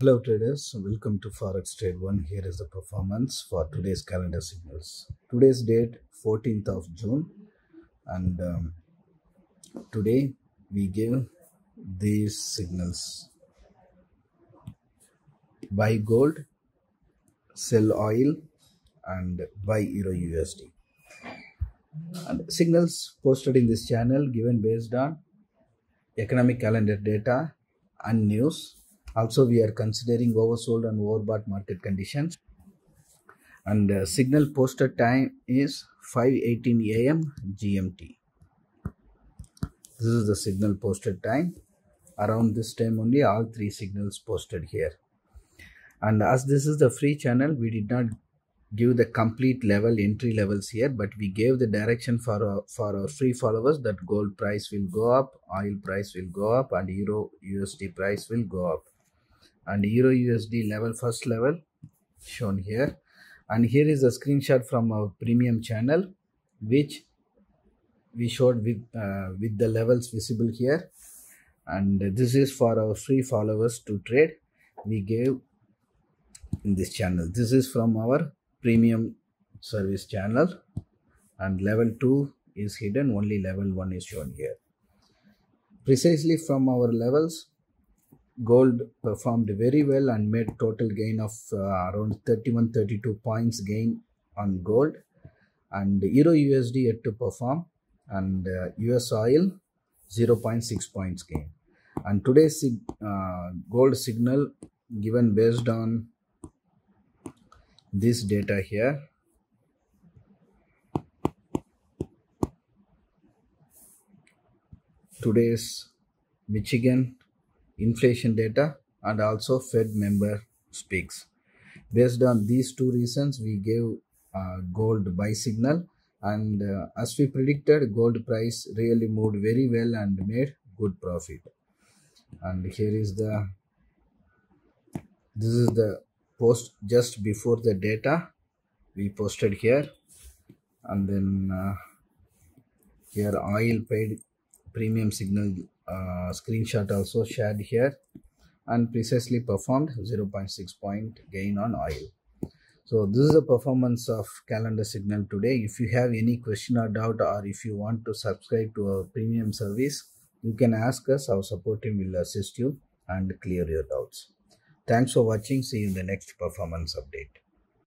Hello traders, welcome to Forex Trade 1. Here is the performance for today's calendar signals. Today's date 14th of June and um, today we give these signals. Buy gold, sell oil and buy Euro USD. And signals posted in this channel given based on economic calendar data and news also we are considering oversold and overbought market conditions. And uh, signal posted time is 5:18 a.m. GMT this is the signal posted time. Around this time only all three signals posted here. And as this is the free channel we did not give the complete level entry levels here but we gave the direction for our, for our free followers that gold price will go up oil price will go up and euro usd price will go up and euro usd level first level shown here. And here is a screenshot from our premium channel which we showed with uh, with the levels visible here. And this is for our free followers to trade we gave in this channel. This is from our premium service channel. And level 2 is hidden. Only level 1 is shown here. Precisely from our levels gold performed very well and made total gain of uh, around 31 32 points gain on gold. And euro usd yet to perform and uh, us oil 0.6 points gain. And today's uh, gold signal given based on this data here. Today's michigan inflation data and also fed member speaks. Based on these two reasons we gave gold buy signal and uh, as we predicted gold price really moved very well and made good profit. And here is the this is the post just before the data we posted here. And then uh, here oil paid premium signal uh, screenshot also shared here and precisely performed 0.6 point gain on oil. So this is the performance of calendar signal today. If you have any question or doubt or if you want to subscribe to our premium service you can ask us. Our support team will assist you and clear your doubts. Thanks for watching. See you in the next performance update